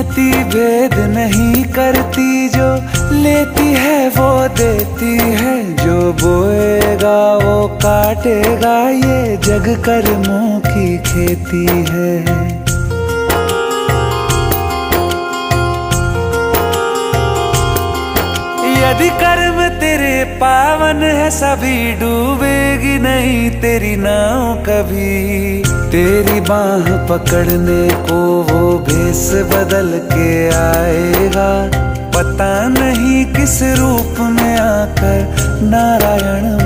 नियति भेद नहीं करती, जो लेती है वो देती है। जो बोएगा वो काटेगा, ये जग कर्मों की खेती है। यदि कर्म तेरे पावन है, सभी डूबेगी, नहीं तेरी नाव कभी। तेरी बाह पकड़ने को वो भेस बदल के आएगा। पता नहीं किस रूप में आकर नारायण